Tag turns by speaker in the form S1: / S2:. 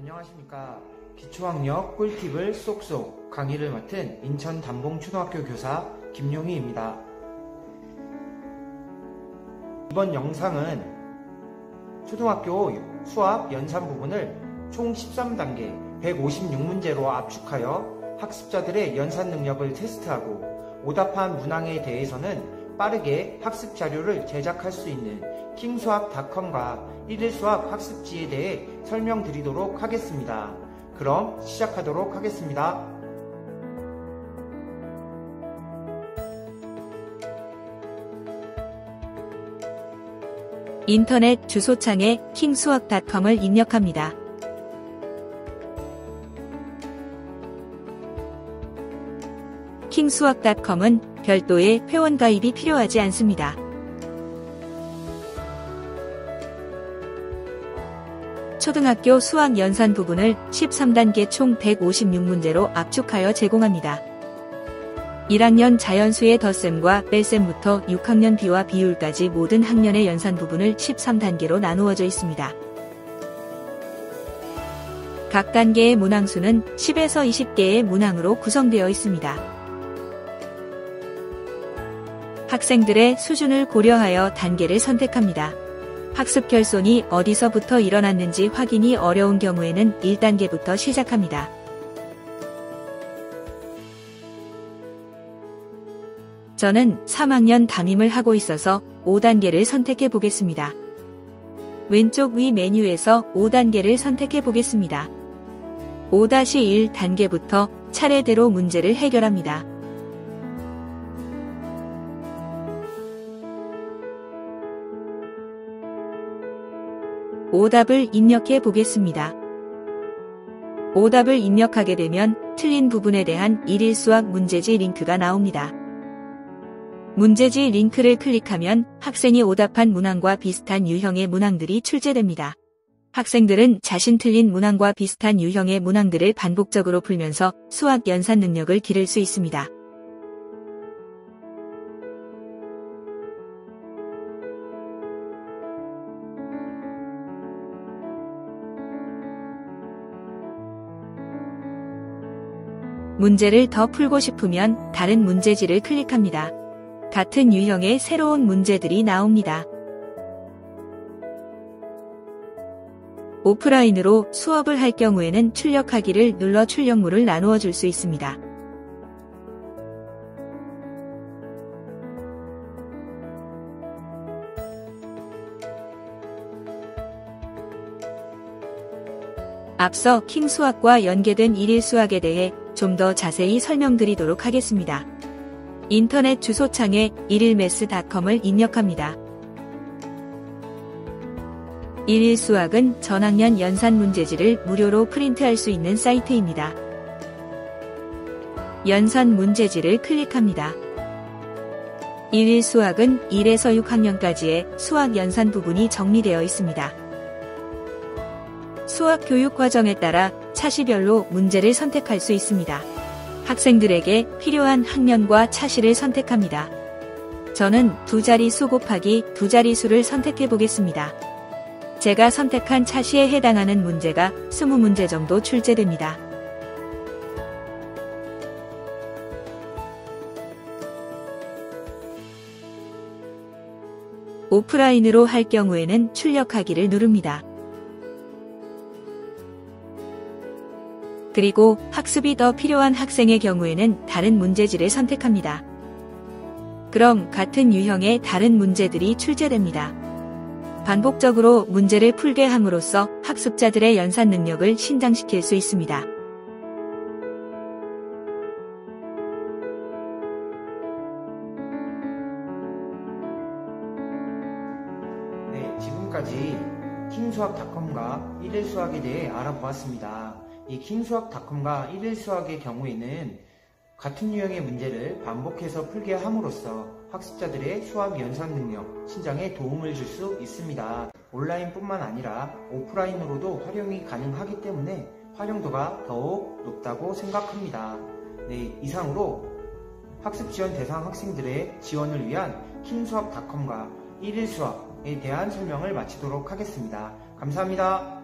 S1: 안녕하십니까. 기초학력 꿀팁을 쏙쏙 강의를 맡은 인천 담봉초등학교 교사 김용희입니다. 이번 영상은 초등학교 수학 연산 부분을 총 13단계 156문제로 압축하여 학습자들의 연산 능력을 테스트하고 오답한 문항에 대해서는 빠르게 학습 자료를 제작할 수 있는 킹수학닷컴과 1일 수학 학습지에 대해 설명드리도록 하겠습니다. 그럼 시작하도록 하겠습니다.
S2: 인터넷 주소창에 킹수학닷컴을 입력합니다. 킹수학닷컴은 별도의 회원 가입이 필요하지 않습니다. 초등학교 수학 연산 부분을 13단계 총 156문제로 압축하여 제공합니다. 1학년 자연수의 덧셈과 뺄셈부터 6학년 비와 비율까지 모든 학년의 연산 부분을 13단계로 나누어져 있습니다. 각 단계의 문항수는 10에서 20개의 문항으로 구성되어 있습니다. 학생들의 수준을 고려하여 단계를 선택합니다. 학습 결손이 어디서부터 일어났는지 확인이 어려운 경우에는 1단계부터 시작합니다. 저는 3학년 담임을 하고 있어서 5단계를 선택해 보겠습니다. 왼쪽 위 메뉴에서 5단계를 선택해 보겠습니다. 5-1 단계부터 차례대로 문제를 해결합니다. 오답을 입력해 보겠습니다. 오답을 입력하게 되면 틀린 부분에 대한 1일 수학 문제지 링크가 나옵니다. 문제지 링크를 클릭하면 학생이 오답한 문항과 비슷한 유형의 문항들이 출제됩니다. 학생들은 자신 틀린 문항과 비슷한 유형의 문항들을 반복적으로 풀면서 수학 연산 능력을 기를 수 있습니다. 문제를 더 풀고 싶으면 다른 문제지를 클릭합니다. 같은 유형의 새로운 문제들이 나옵니다. 오프라인으로 수업을 할 경우에는 출력하기를 눌러 출력물을 나누어 줄 수 있습니다. 앞서 킹 수학과 연계된 일일 수학에 대해 좀 더 자세히 설명드리도록 하겠습니다. 인터넷 주소창에 일일매스닷컴을 입력합니다. 일일 수학은 전학년 연산 문제지를 무료로 프린트할 수 있는 사이트입니다. 연산 문제지를 클릭합니다. 일일 수학은 1에서 6학년까지의 수학 연산 부분이 정리되어 있습니다. 수학 교육 과정에 따라 차시별로 문제를 선택할 수 있습니다. 학생들에게 필요한 학년과 차시를 선택합니다. 저는 두 자리수 곱하기 두 자리수를 선택해 보겠습니다. 제가 선택한 차시에 해당하는 문제가 20문제 정도 출제됩니다. 오프라인으로 할 경우에는 출력하기를 누릅니다. 그리고 학습이 더 필요한 학생의 경우에는 다른 문제지를 선택합니다. 그럼 같은 유형의 다른 문제들이 출제됩니다. 반복적으로 문제를 풀게 함으로써 학습자들의 연산 능력을 신장시킬 수 있습니다.
S1: 네, 지금까지 킹수학닷컴과 1일 수학에 대해 알아보았습니다. 이 킹수학닷컴과 1일 수학의 경우에는 같은 유형의 문제를 반복해서 풀게 함으로써 학습자들의 수학 연산 능력, 신장에 도움을 줄 수 있습니다. 온라인뿐만 아니라 오프라인으로도 활용이 가능하기 때문에 활용도가 더욱 높다고 생각합니다. 네, 이상으로 학습 지원 대상 학생들의 지원을 위한 킹수학닷컴과 1일 수학에 대한 설명을 마치도록 하겠습니다. 감사합니다.